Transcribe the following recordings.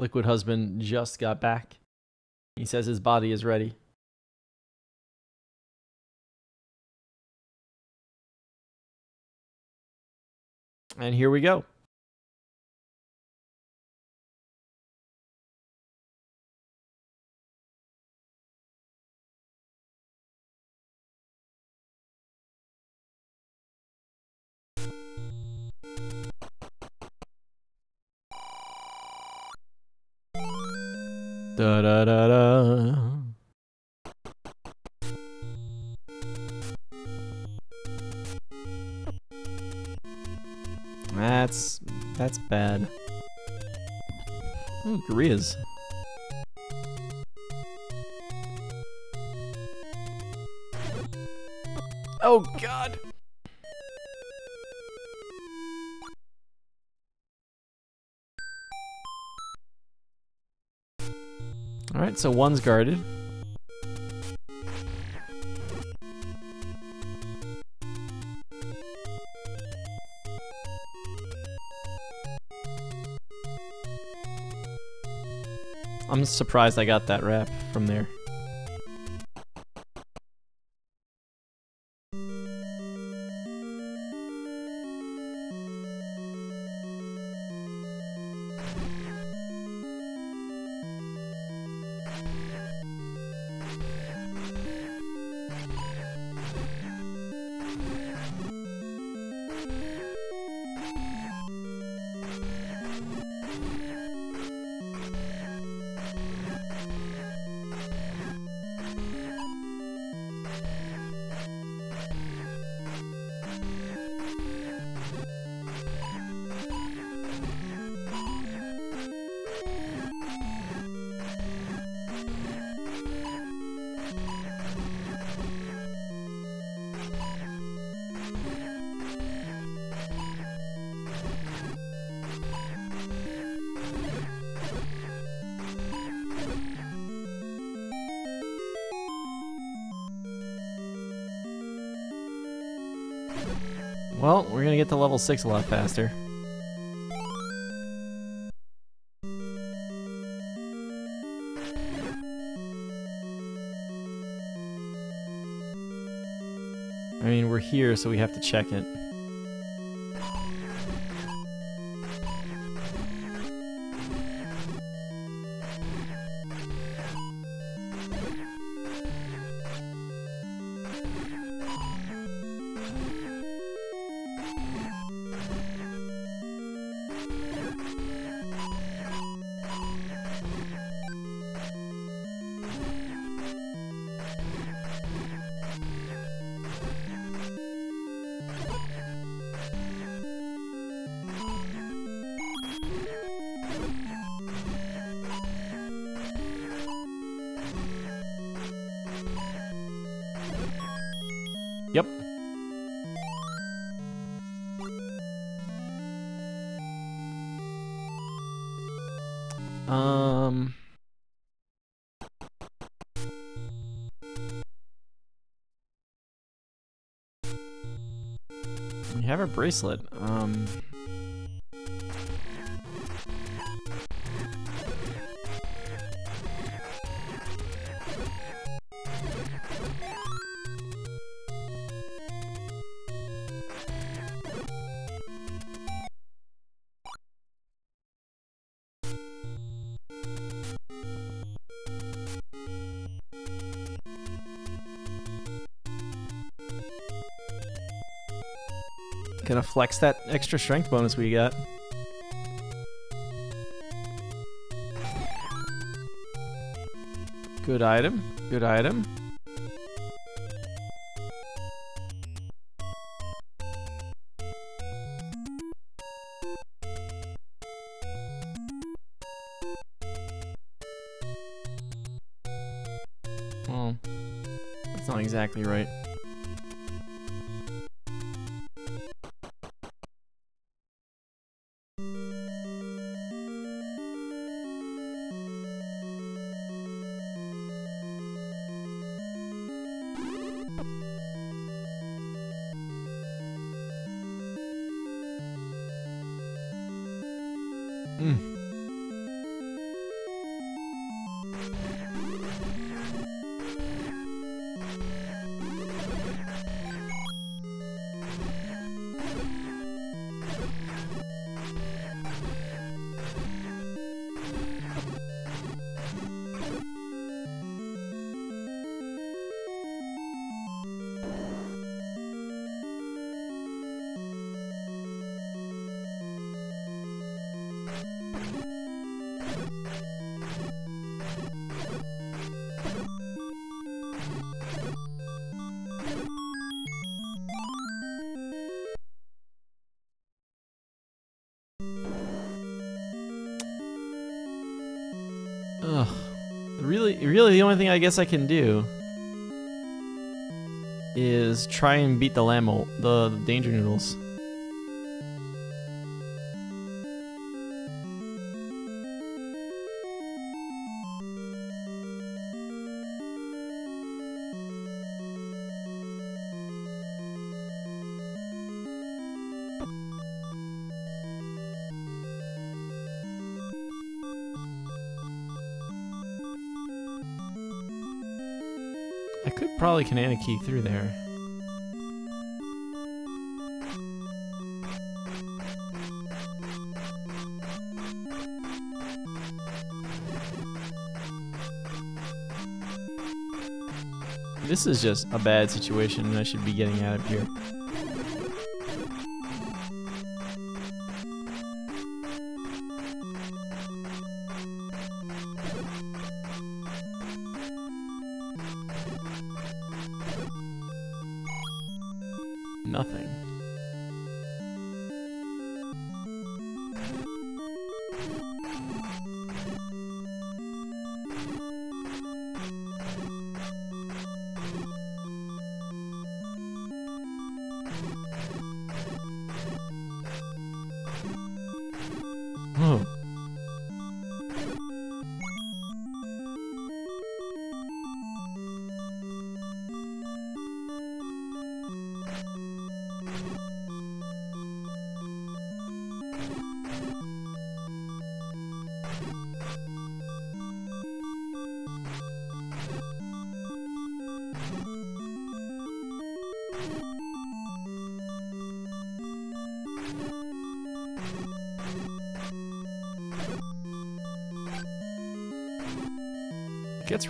Liquid Husband just got back. He says his body is ready. And here we go. Bad. Ooh. Oh god. All right, so one's guarded. Surprised I got that wrap from there. Well, we're gonna get to level 6 a lot faster. I mean, we're here, so we have to check it. Bracelet. Gonna flex that extra strength bonus we got. Good item. Good item. Well, that's not exactly right. Only thing I guess I can do is try and beat the Lamo, the, the Danger Noodles. I could probably Banana Key through there. This is just a bad situation and I should be getting out of here.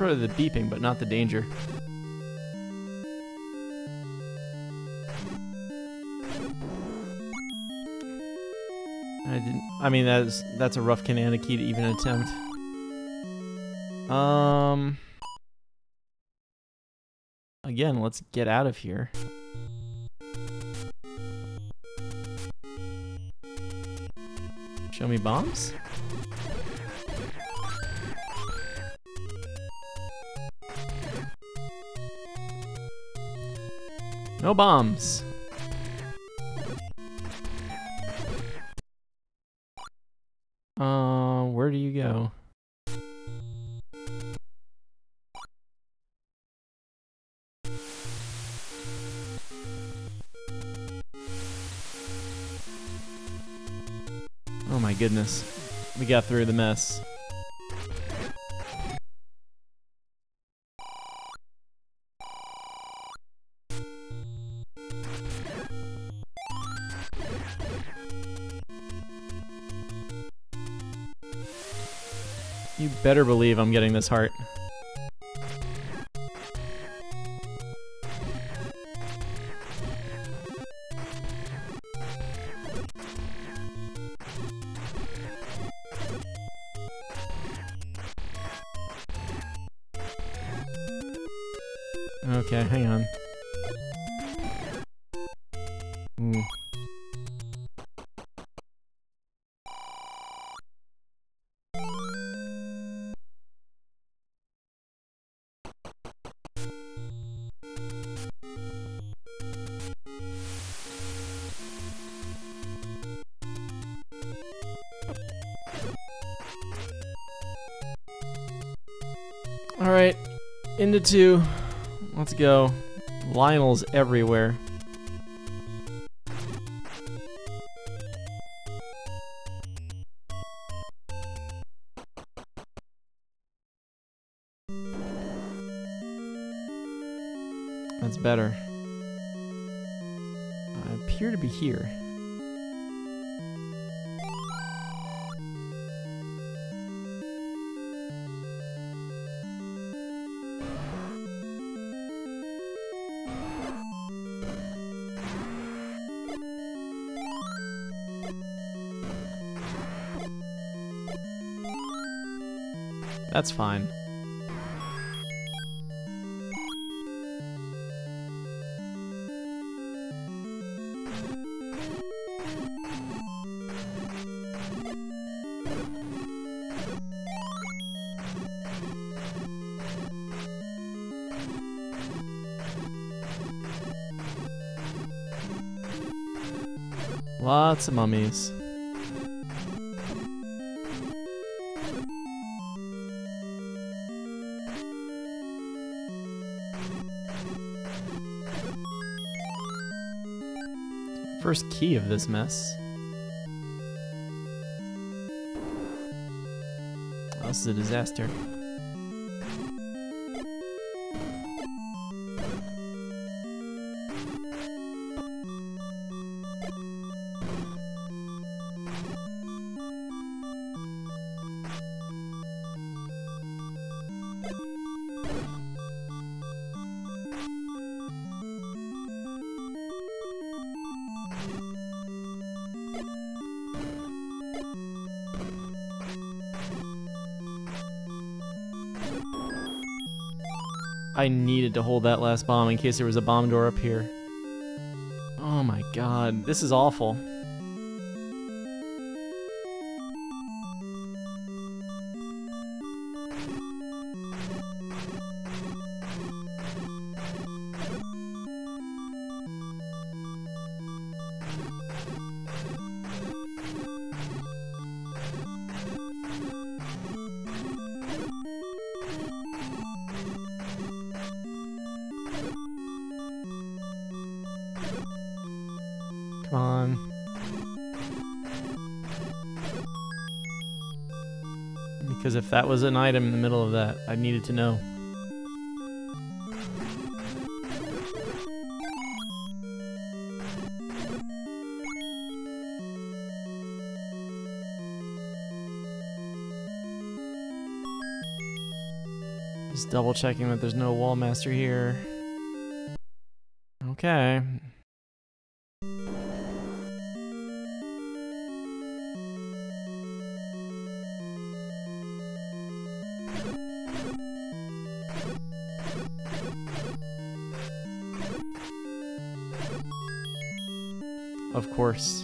Rid of the beeping, but not the danger. I didn't. I mean, that's that's a rough Banana Key to even attempt. Um. Again, let's get out of here. Show me bombs? No bombs. Uh, where do you go? Oh my goodness. We got through the mess. Better believe I'm getting this heart. Let's go. Lynels everywhere. That's fine. Lots of mummies. First key of this mess. This is a disaster. Needed to hold that last bomb in case there was a bomb door up here. Oh my god, this is awful. That was an item in the middle of that, I needed to know. Just double checking that there's no wall master here. Okay. Of course.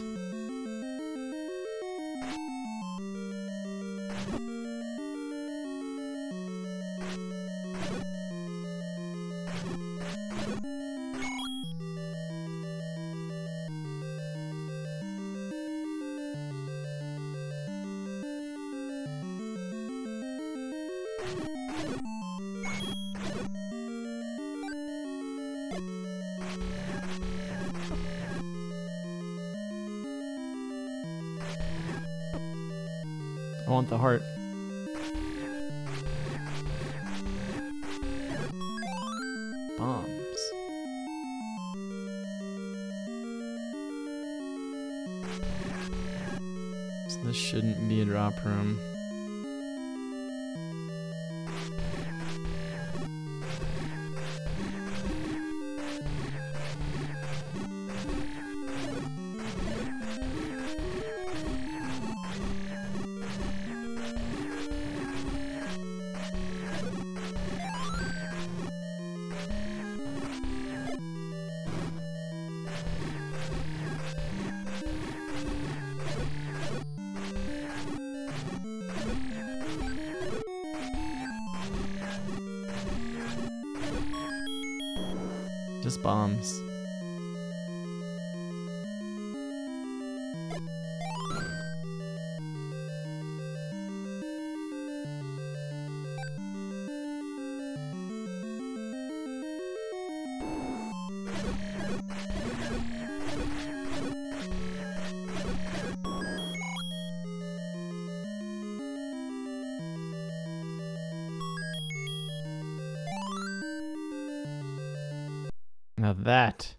Now that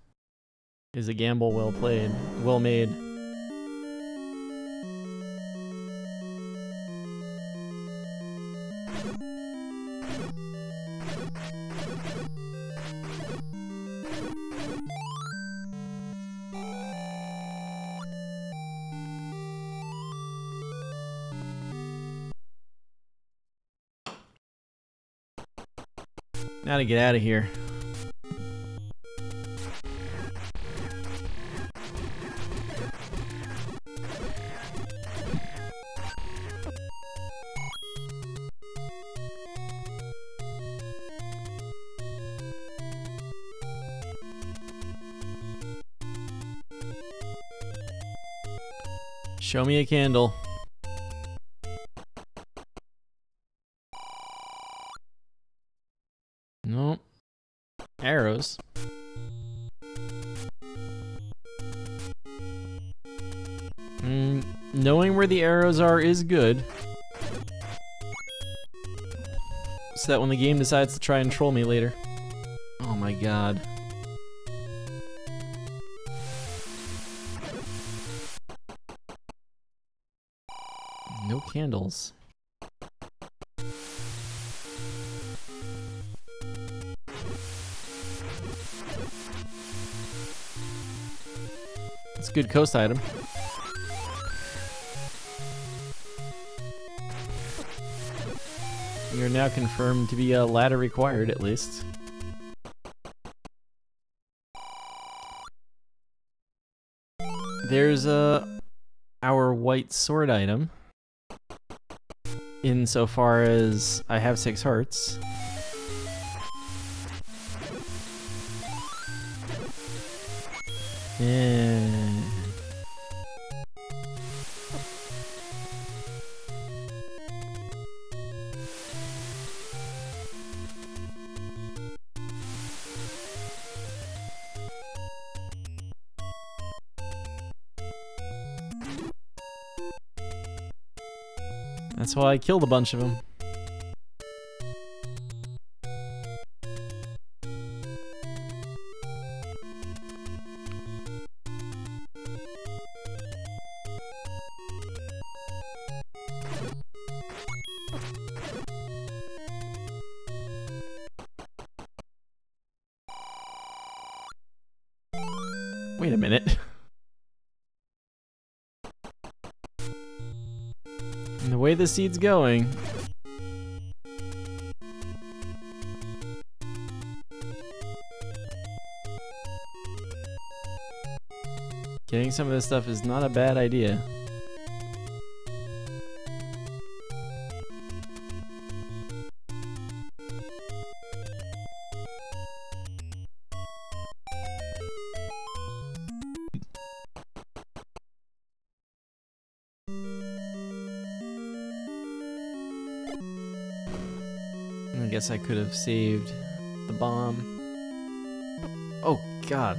is a gamble well played, well made. Now to get out of here. Me a candle. Nope. Arrows. Mm, knowing where the arrows are is good. So that when the game decides to try and troll me later. Oh my god. Coast item. You're now confirmed to be a ladder required, at least. There's a our white sword item. Insofar as I have six hearts. Yeah. That's why I killed a bunch of them. The seed's going... Getting some of this stuff is not a bad idea. Guess I could have saved the bomb. Oh, God.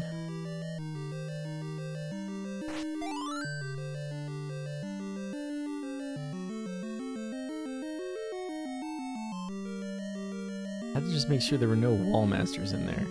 I had to just make sure there were no wall masters in there.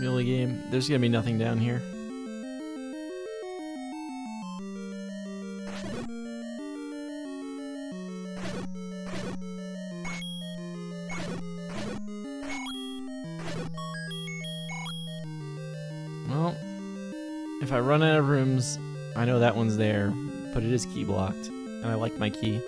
Muley game. There's gonna be nothing down here. Well, if I run out of rooms, I know that one's there, but it is key blocked, and I like my key.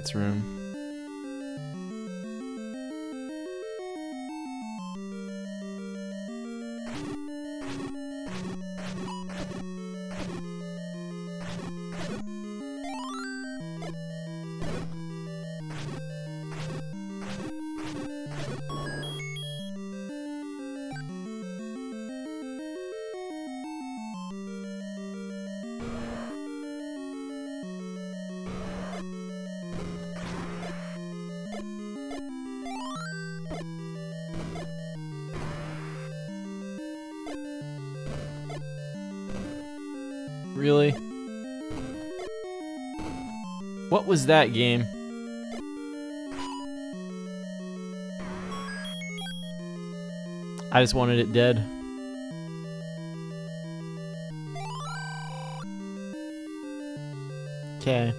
Brackets room. Really? What was that game? I just wanted it dead. Okay.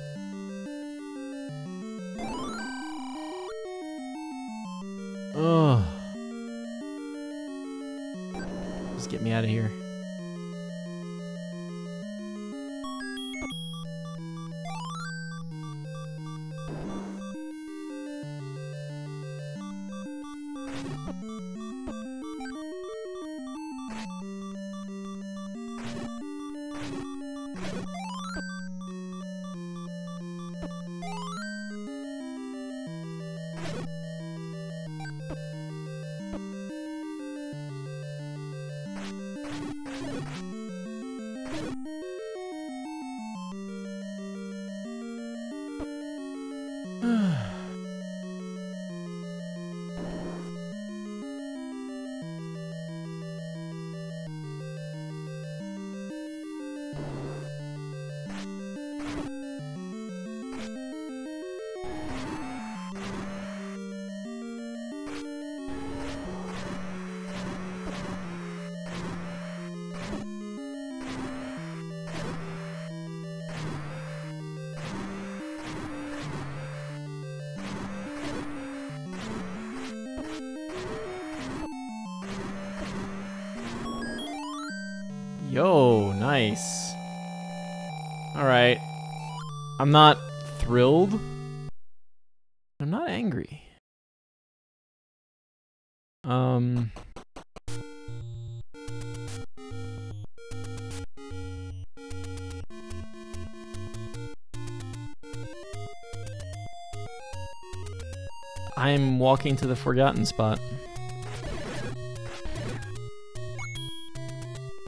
I'm walking to the forgotten spot.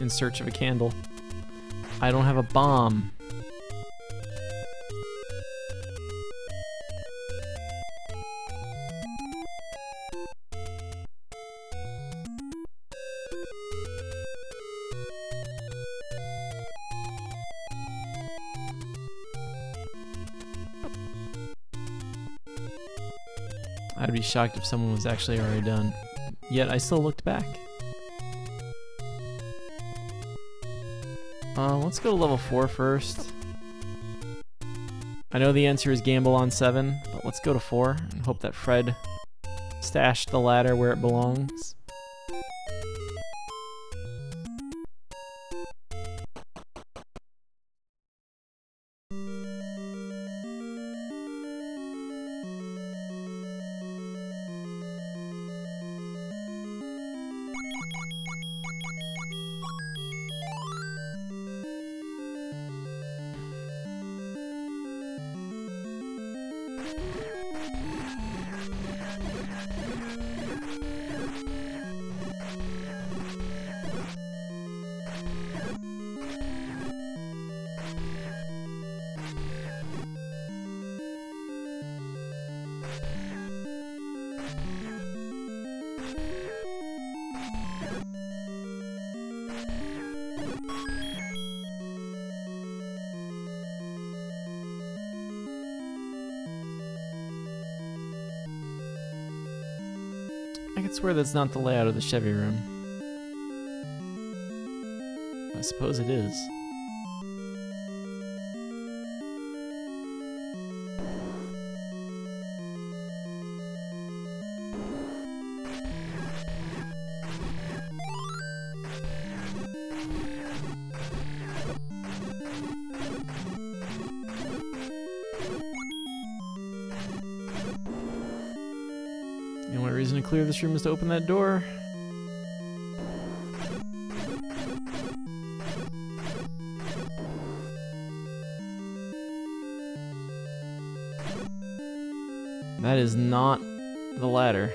in search of a candle. I don't have a bomb. Shocked if someone was actually already done. Yet I still looked back. Uh, let's go to level 4 first. I know the answer is gamble on 7, but let's go to 4 and hope that Fred stashed the ladder where it belongs. Swear that's not the layout of the Chevy room. I suppose it is. Reason to clear this room is to open that door. That is not the ladder.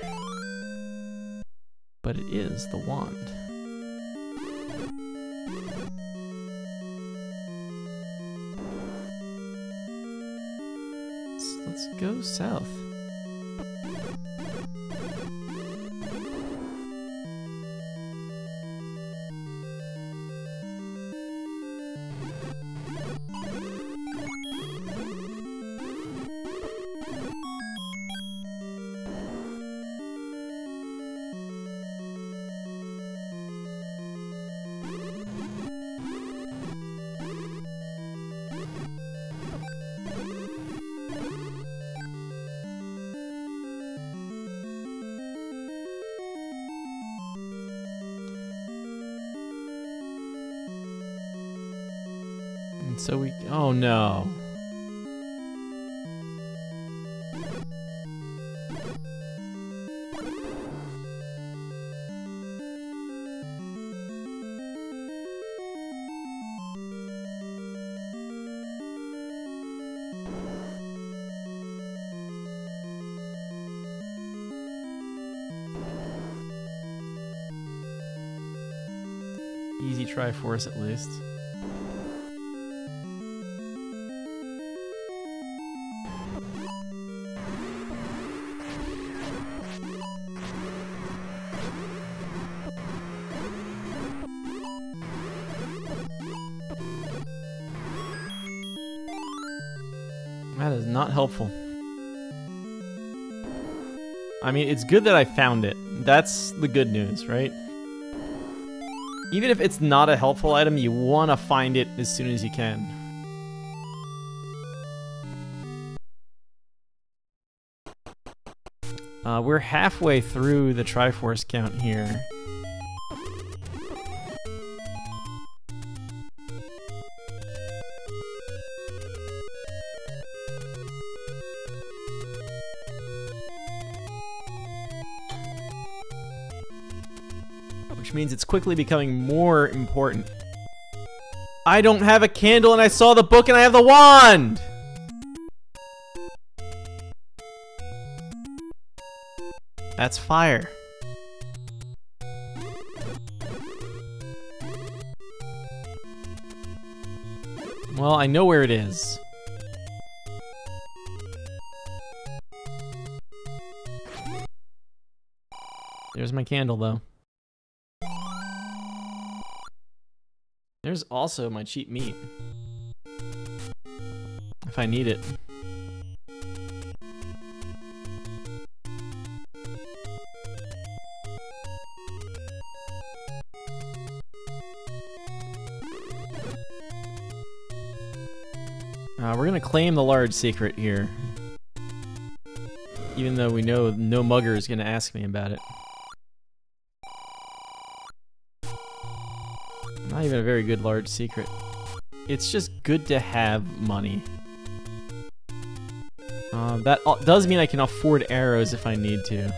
But it is the wand. So let's go south. Oh no. Easy try for us at least. That is not helpful. I mean, it's good that I found it. That's the good news, right? Even if it's not a helpful item, you want to find it as soon as you can. Uh, we're halfway through the Triforce count here. Means it's quickly becoming more important. I don't have a candle and I saw the book and I have the wand! That's fire. Well, I know where it is. There's my candle, though. There's also my cheap meat. If I need it. Uh, we're gonna claim the large secret here. Even though we know no mugger is gonna ask me about it. A very good large secret. It's just good to have money. Uh, that does mean I can afford arrows if I need to.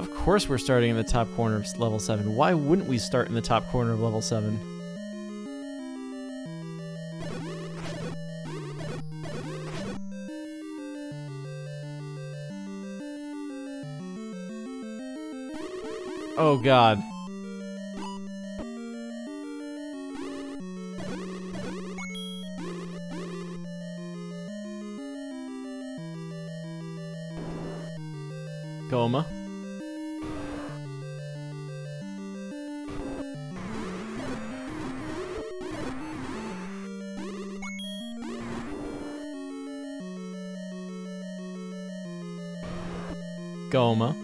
Of course we're starting in the top corner of level 7. Why wouldn't we start in the top corner of level 7? Oh god. Gohma. Gohma.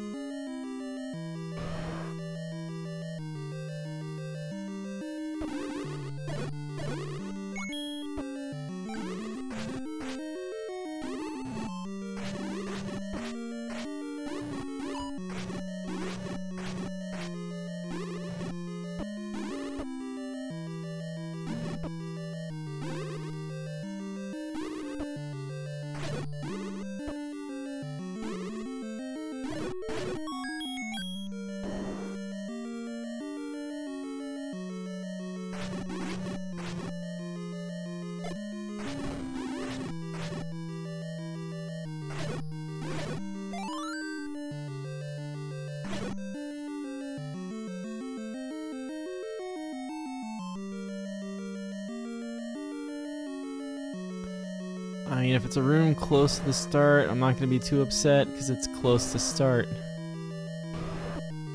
It's a room close to the start, I'm not going to be too upset because it's close to start.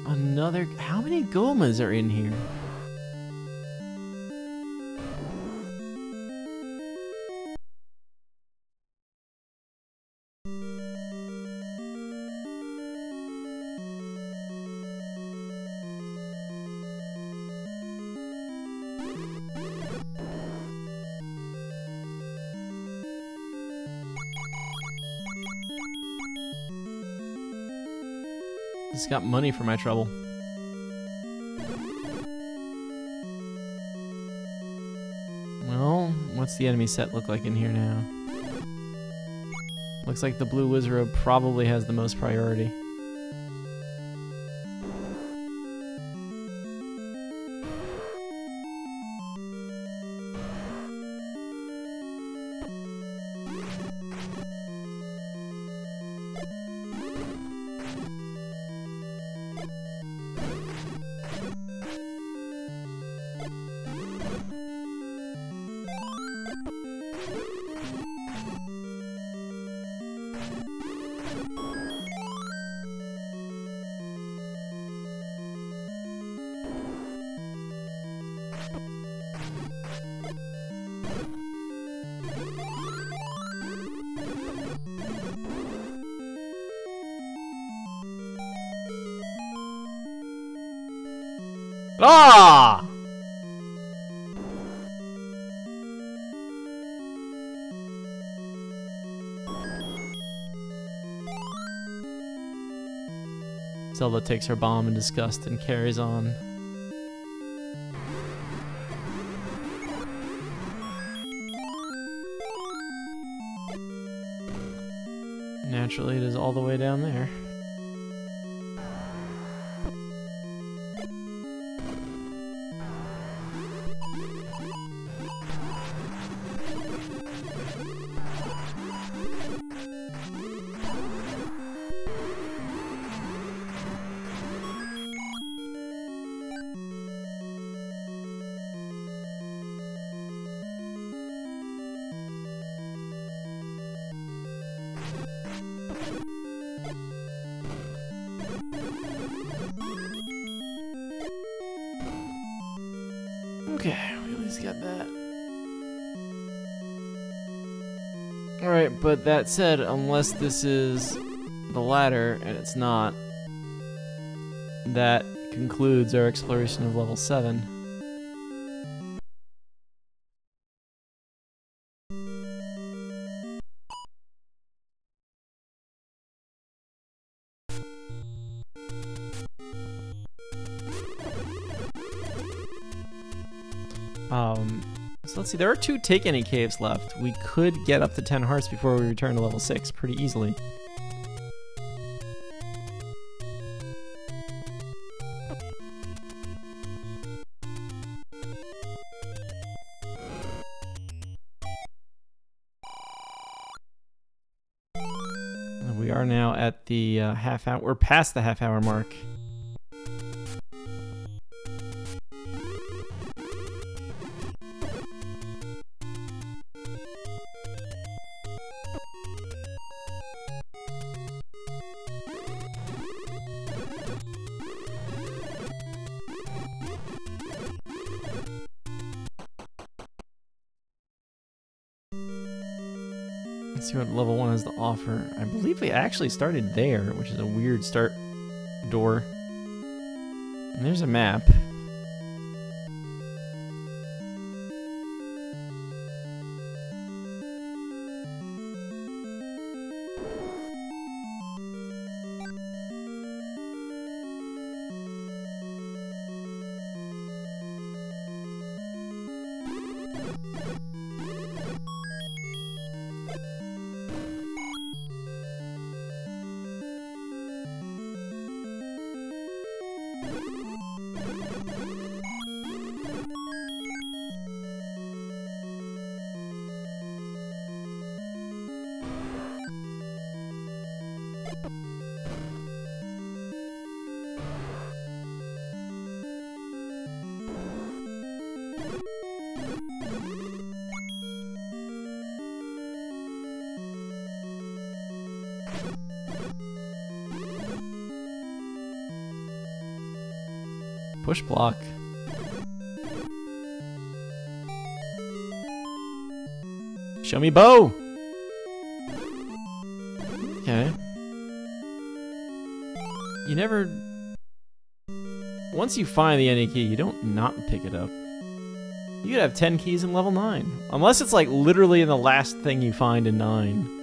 Another... How many Gohmas are in here? Got money for my trouble. Well, what's the enemy set look like in here now? Looks like the blue wizard probably has the most priority. Zelda takes her bomb in disgust and carries on. Naturally, it is all the way down there. That said, unless this is the ladder, and it's not, that concludes our exploration of level 7. Um, so let's see, there are two Take Any caves left. We could get up to 10 hearts before we return to level 6 pretty easily. We are now at the uh, half hour, we're past the half hour mark. We actually started there, which is a weird start door. And there's a map. Push block. Show me bow! Okay. You never... Once you find the any key, you don't not pick it up. You could have 10 keys in level 9. Unless it's like literally in the last thing you find in 9.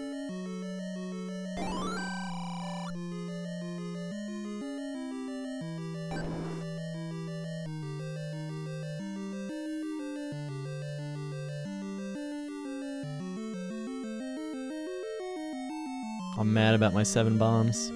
About my seven bombs.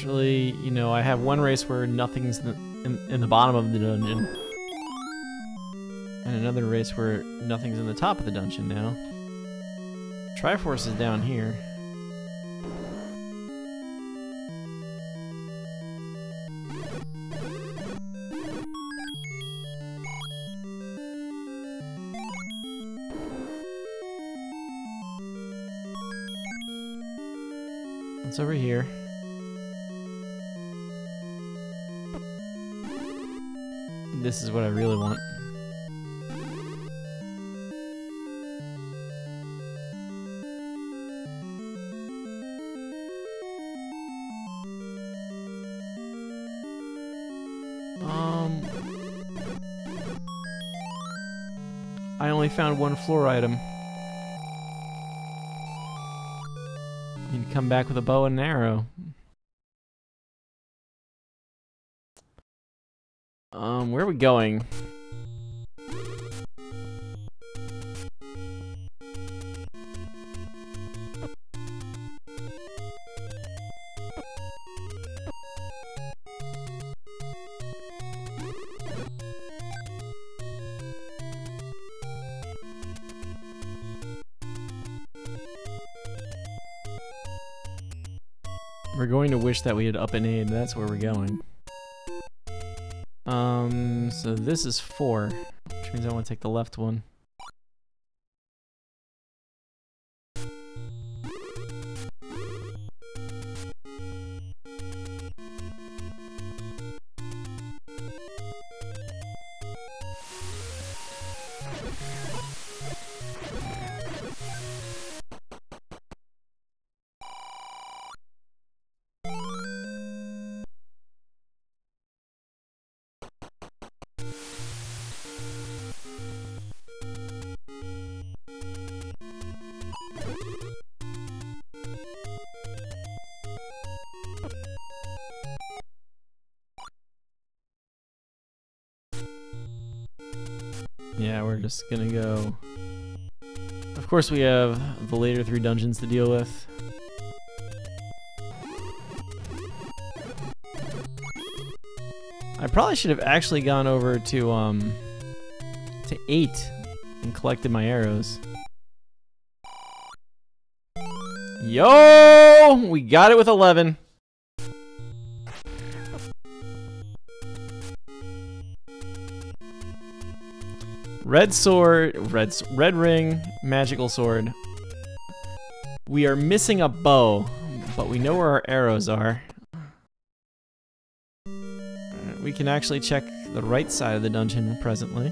Naturally, you know, I have one race where nothing's in the, in, in the bottom of the dungeon. And another race where nothing's in the top of the dungeon now. Triforce is down here. It's over here. This is what I really want. Um... I only found one floor item. You can come back with a bow and an arrow. Um, where are we going? We're going to wish that we had up and aid. That's where we're going. Um, so this is four, which means I want to take the left one. Course we have the later three dungeons to deal with. I probably should have actually gone over to, um, to 8 and collected my arrows. Yo! We got it with 11. Red sword, red, red ring, magical sword. We are missing a bow, but we know where our arrows are. We can actually check the right side of the dungeon presently.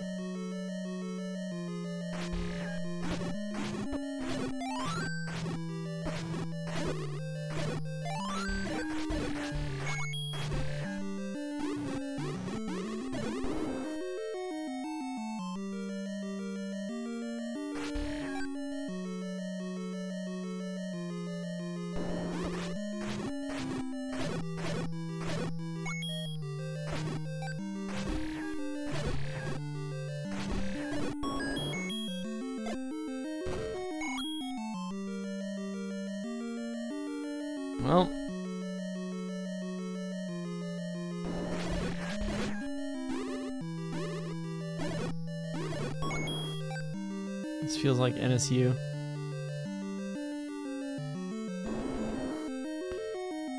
Feels like NSU.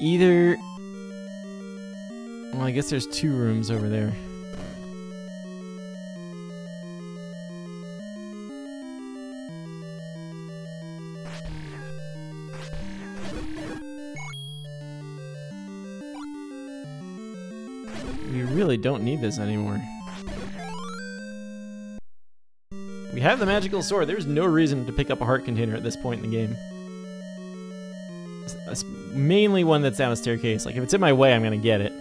Either... Well, I guess there's two rooms over there. We really don't need this anymore. We have the magical sword. There's no reason to pick up a heart container at this point in the game. It's mainly one that's down a staircase. Like, if it's in my way, I'm gonna get it.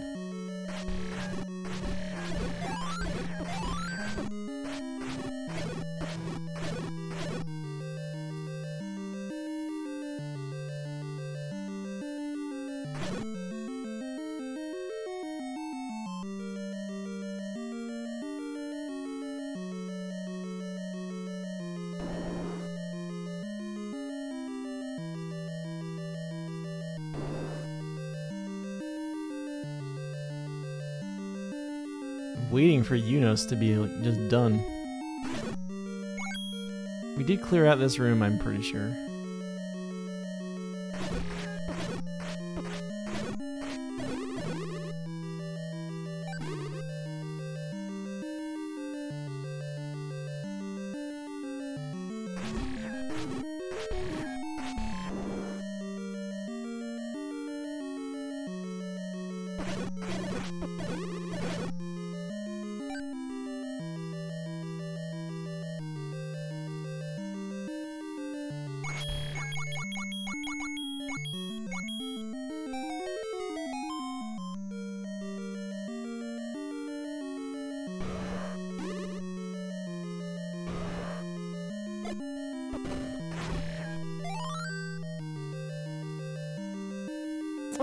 To be like, just done. We did clear out this room, I'm pretty sure.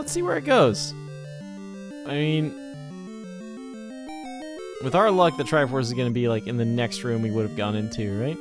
Let's see where it goes. I mean, with our luck, the Triforce is going to be like in the next room we would have gone into, right?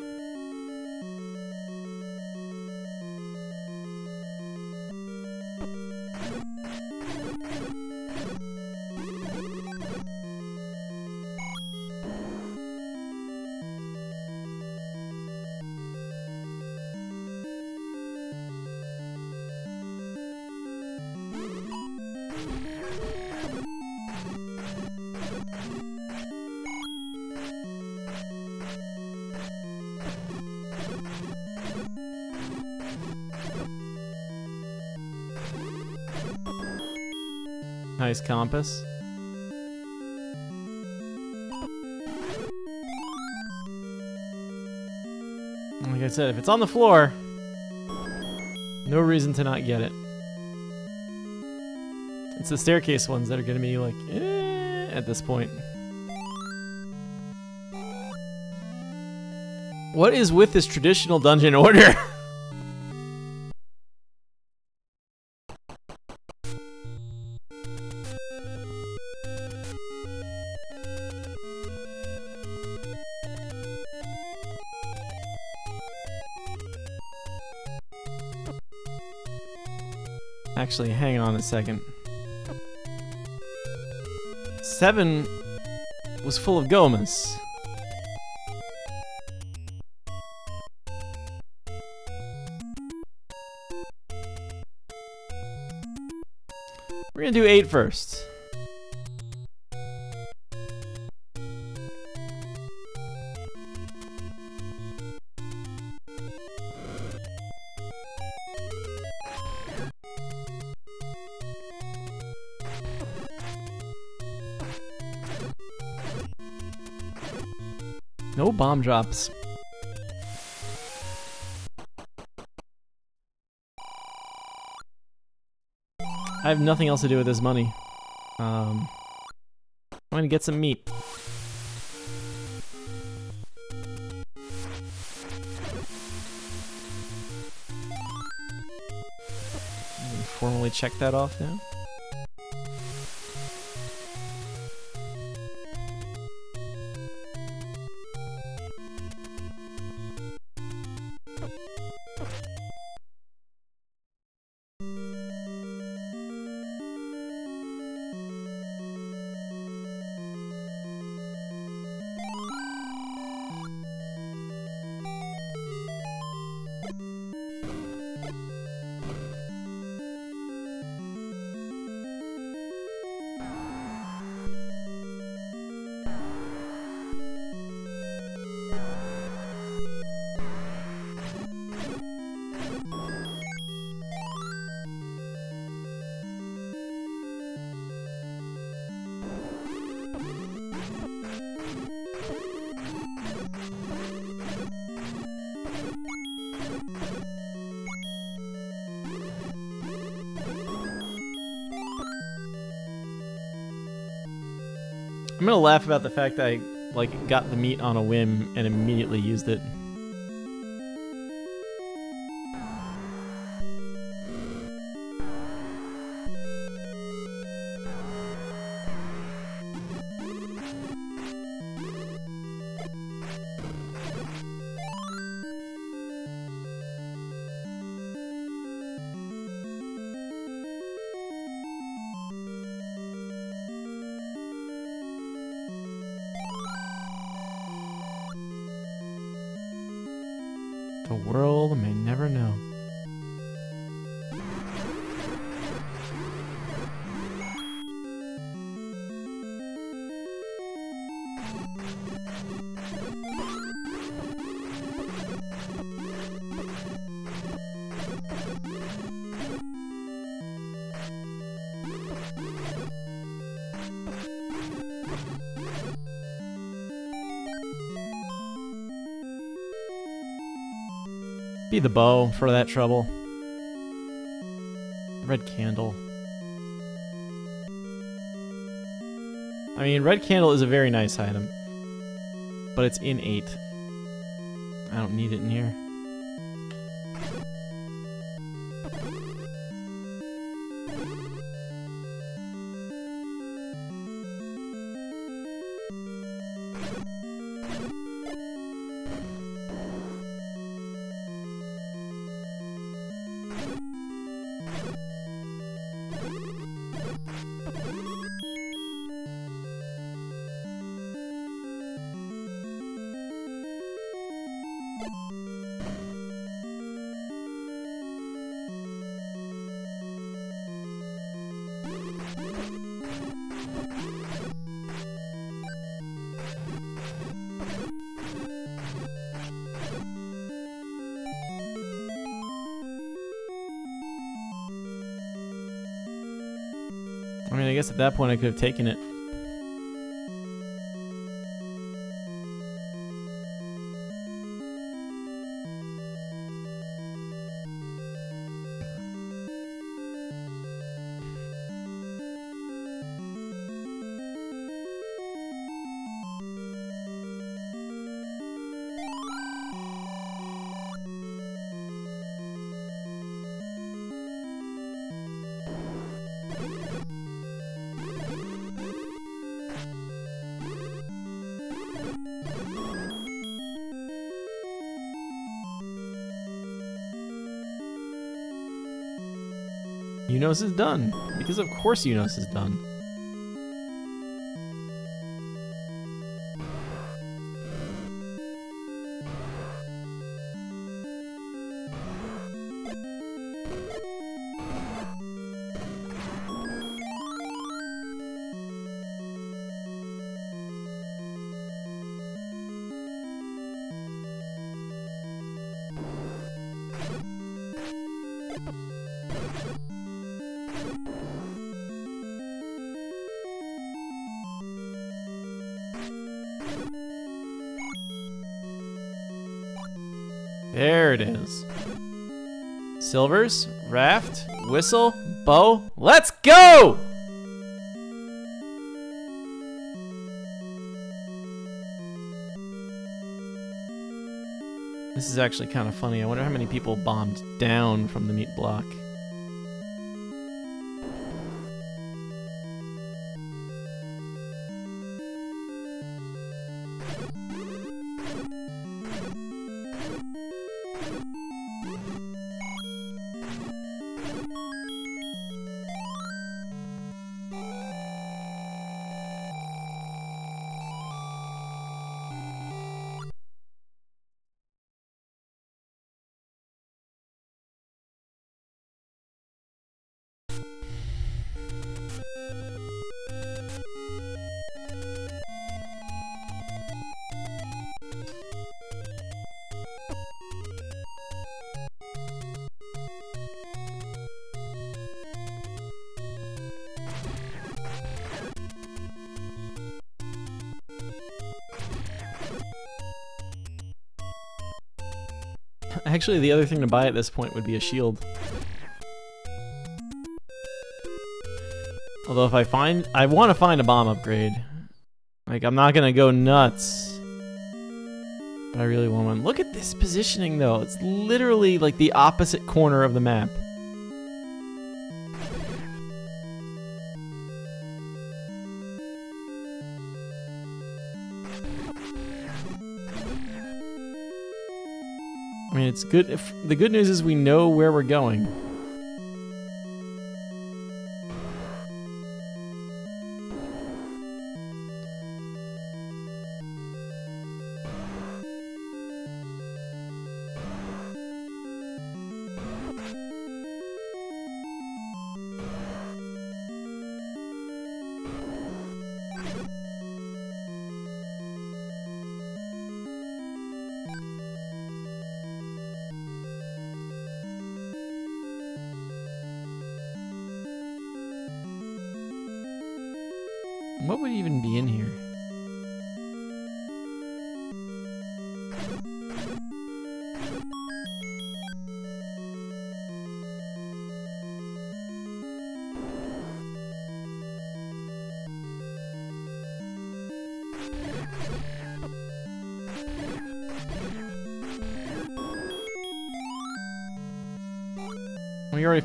Compass. Like I said, if it's on the floor, no reason to not get it. It's the staircase ones that are to be like, eh, at this point. What is with this traditional dungeon order? Actually, hang on a second. Seven was full of Gohmas. We're gonna do eight first. Bomb drops. I have nothing else to do with this money. Um, I'm gonna get some meat. Formally check that off now. Laugh about the fact I like got the meat on a whim and immediately used it. the world may never know. Be the bow for that trouble. Red candle. I mean, red candle is a very nice item. But it's in 8. I don't need it in here. That point I could have taken it. Unos is done. Because of course Unos is done. Silvers, raft, whistle, bow. Let's go! This is actually kind of funny. I wonder how many people bombed down from the meat block. Actually, the other thing to buy at this point would be a shield. Although if I find... I want to find a bomb upgrade. Like, I'm not going to go nuts. But I really want one. Look at this positioning, though. It's literally, like, the opposite corner of the map. Good. The good news is we know where we're going.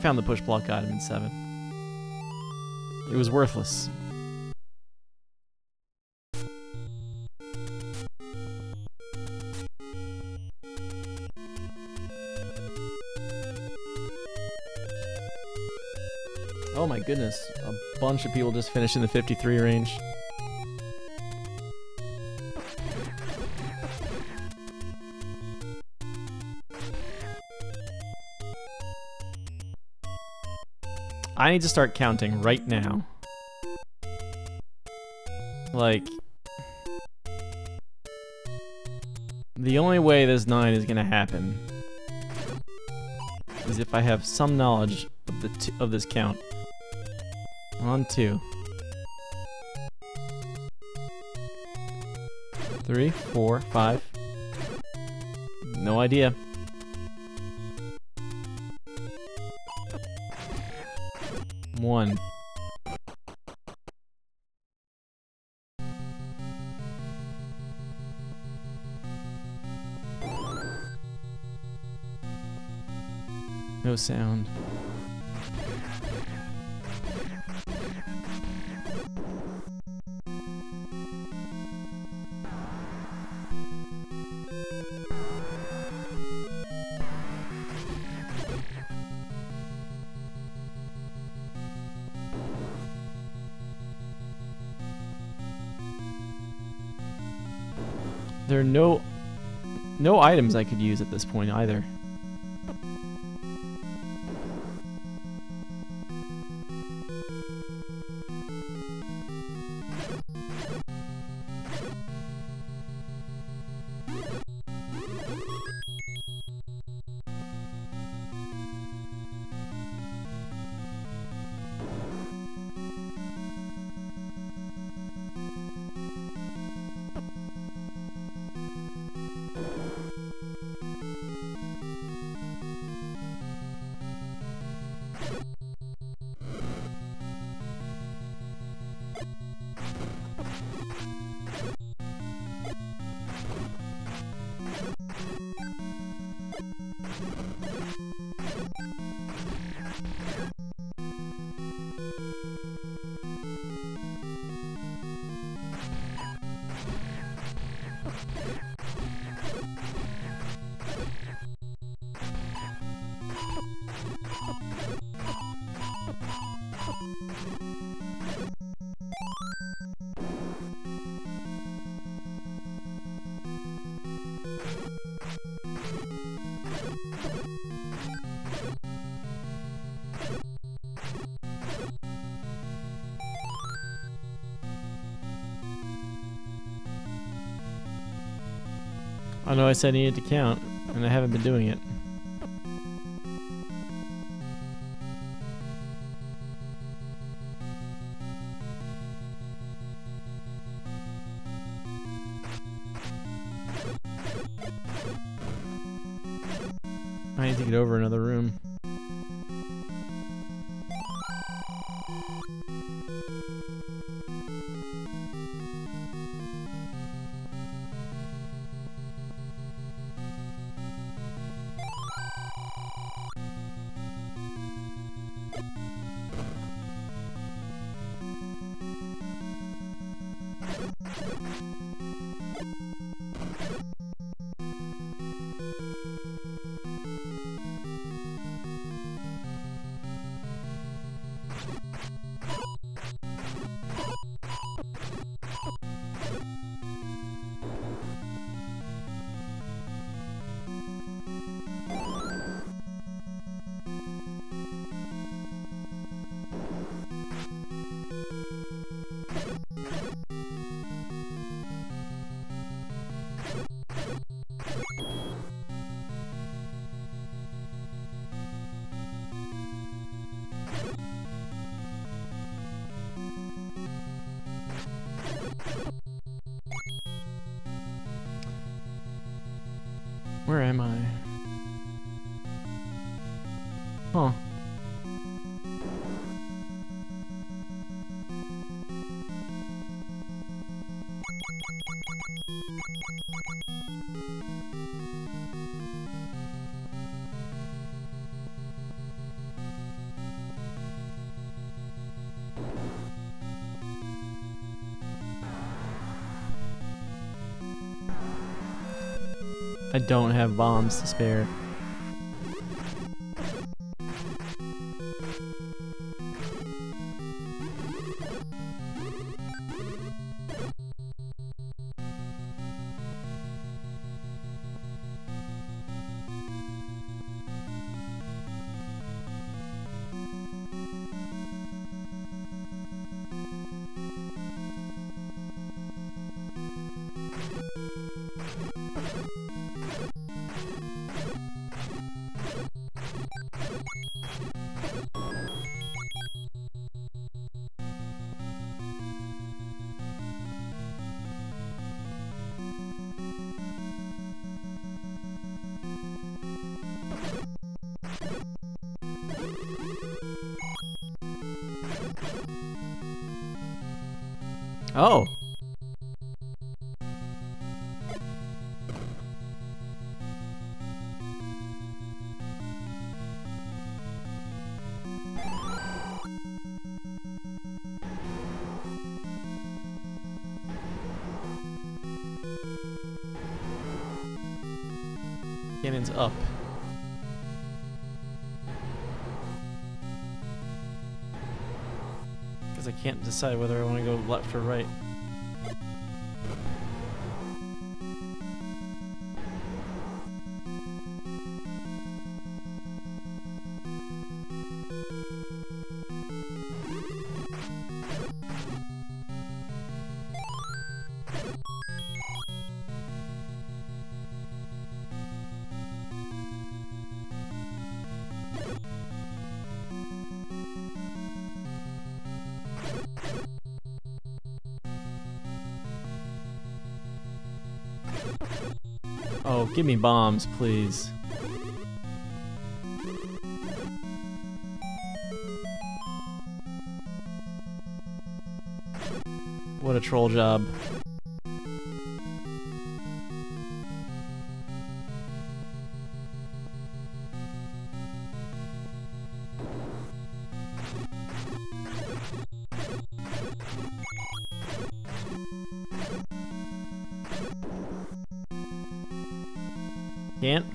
Found the push block item in 7. It was worthless. Oh my goodness, a bunch of people just finished in the 53 range. I need to start counting right now. Like... The only way this 9 is gonna happen is if I have some knowledge of the of this count. On two. Three, four, five. No idea. One. No sound. No items I could use at this point either. I know I said I needed to count, and I haven't been doing it. I don't have bombs to spare. Decide whether I want to go left or right. Oh, give me bombs, please. What a troll job.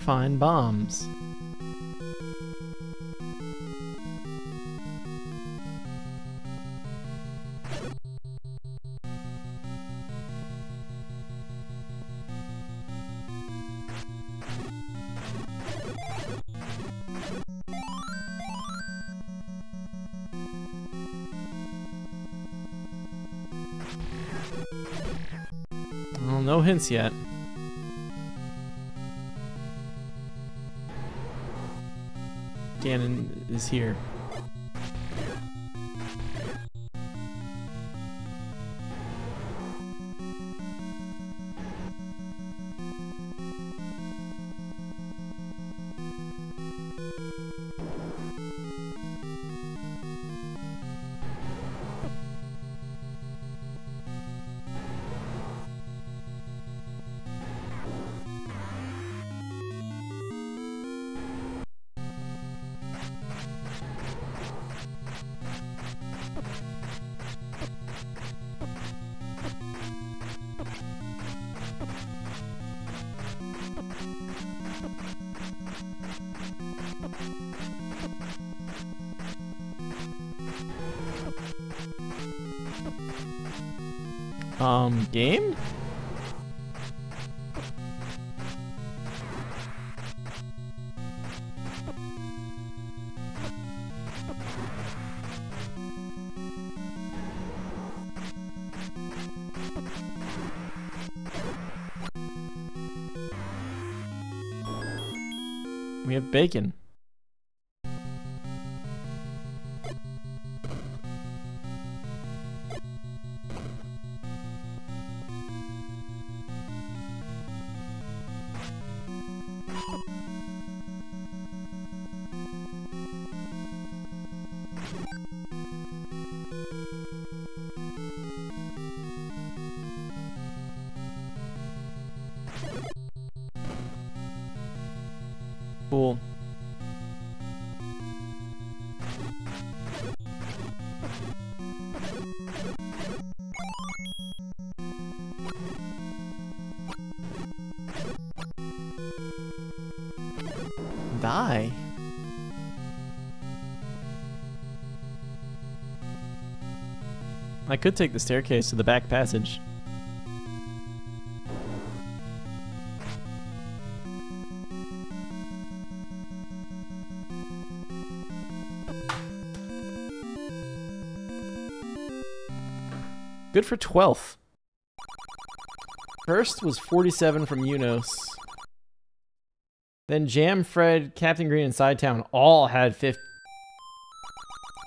Find bombs. Well, no hints yet. Is here. We have bacon. Could take the staircase to the back passage. Good for 12th. First was 47 from Unos. Then Jam, Fred, Captain Green, and Sidetown all had 50.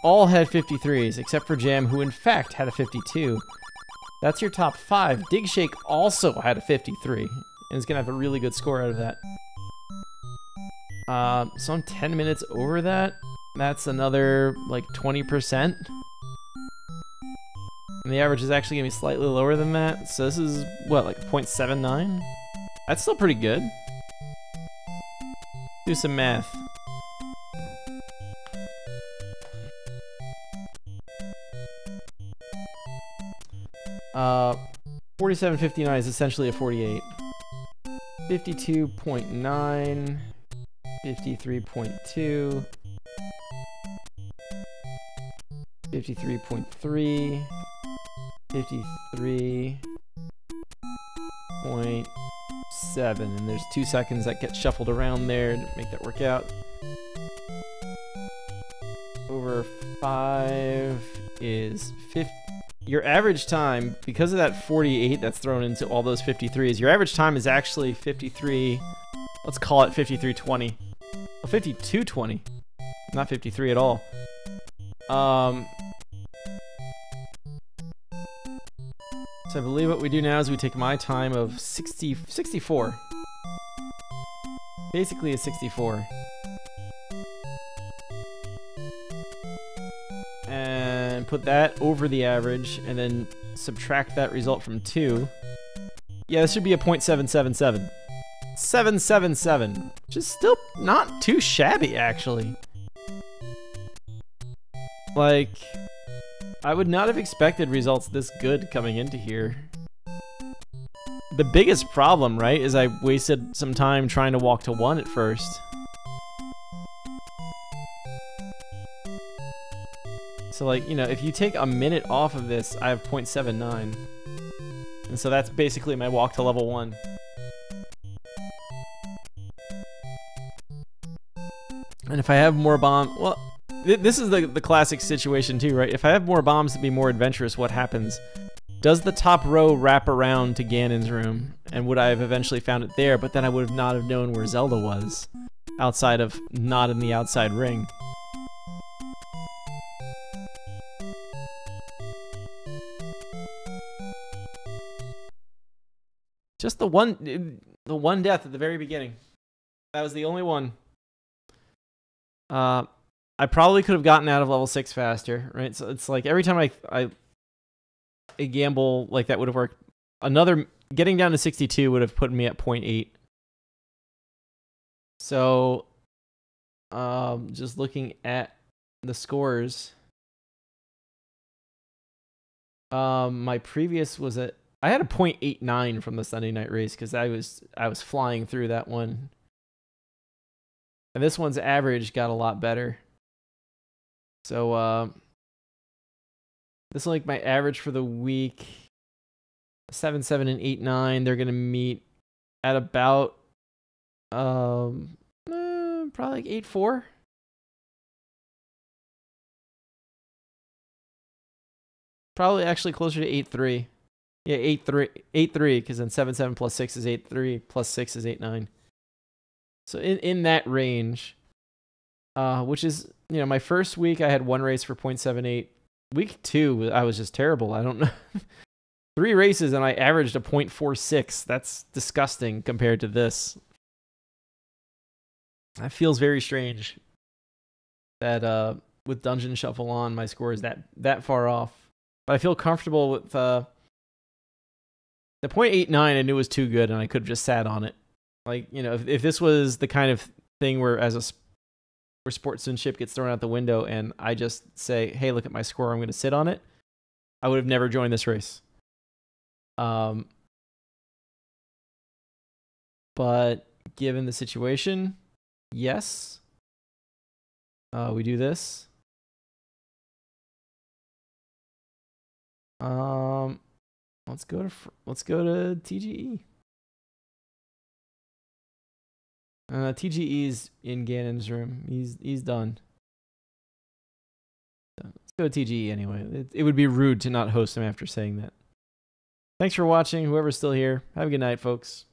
All had 53s, except for Jam, who in fact had a 52. That's your top five. Dig Shake also had a 53, and is gonna have a really good score out of that. Uh, so I'm 10 minutes over that. That's another like 20%. And the average is actually gonna be slightly lower than that. So this is what, like 0.79? That's still pretty good. Do some math. 47.59 is essentially a 48. 52.9, 53.2, 53.3, 53.7, and there's two seconds that get shuffled around there to make that work out. Over five is 50. Your average time, because of that 48 that's thrown into all those 53s, your average time is actually 53. Let's call it 53.20. Oh, 52.20. Not 53 at all. Um, so I believe what we do now is we take my time of 60, 64. Basically a 64. Put that over the average and then subtract that result from 2. Yeah, this should be a 0.777. 777, which is still not too shabby actually. Like, I would not have expected results this good coming into here. The biggest problem, right, is I wasted some time trying to walk to 1 at first. So like, you know, if you take a minute off of this, I have 0.79. And so that's basically my walk to level 1. And if I have more bomb, well, th this is the, the classic situation too, right? If I have more bombs to be more adventurous, what happens? Does the top row wrap around to Ganon's room? And would I have eventually found it there, but then I would have not have known where Zelda was, outside of not in the outside ring. Just the one, the one death at the very beginning. That was the only one. Uh, I probably could have gotten out of level six faster, right? So it's like every time I I a gamble like that would have worked. Another getting down to 62 would have put me at 0.8. So, um, just looking at the scores. Um, my previous was at I had a 0.89 from the Sunday night race because I was I was flying through that one. And this one's average got a lot better. So uh, this is like my average for the week. seven seven and eight nine. They're gonna meet at about um uh, probably like eight four. Probably actually closer to eight three. Yeah, eight three eight three because then seven seven plus six is eight three plus six is eight nine. So in in that range, uh, which is you know my first week I had one race for 0.78. Week two I was just terrible. I don't know. Three races and I averaged a 0.46. That's disgusting compared to this. That feels very strange. That uh, with Dungeon Shuffle on, my score is that that far off. But I feel comfortable with uh, the 0.89. I knew was too good, and I could have just sat on it. Like you know, if if this was the kind of thing where as a where sportsmanship gets thrown out the window, and I just say, "Hey, look at my score. I'm going to sit on it," I would have never joined this race. Um, but given the situation, yes. Uh, we do this. Um, let's go to let's go to TGE. Uh, TGE's in Ganon's room. He's he's done. let's go to TGE anyway. It, it would be rude to not host him after saying that. Thanks for watching, whoever's still here. Have a good night, folks.